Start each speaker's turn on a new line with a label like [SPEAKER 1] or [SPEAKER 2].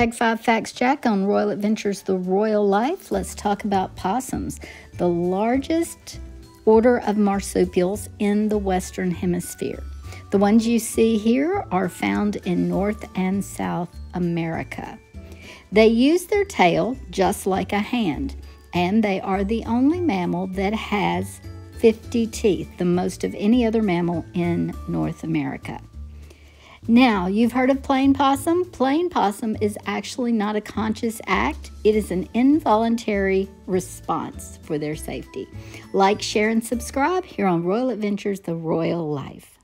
[SPEAKER 1] Hashtag 5 Facts Jack on Royal Adventures The Royal Life. Let's talk about possums, the largest order of marsupials in the Western Hemisphere. The ones you see here are found in North and South America. They use their tail just like a hand, and they are the only mammal that has 50 teeth, the most of any other mammal in North America. Now, you've heard of playing possum. Playing possum is actually not a conscious act, it is an involuntary response for their safety. Like, share, and subscribe here on Royal Adventures The Royal Life.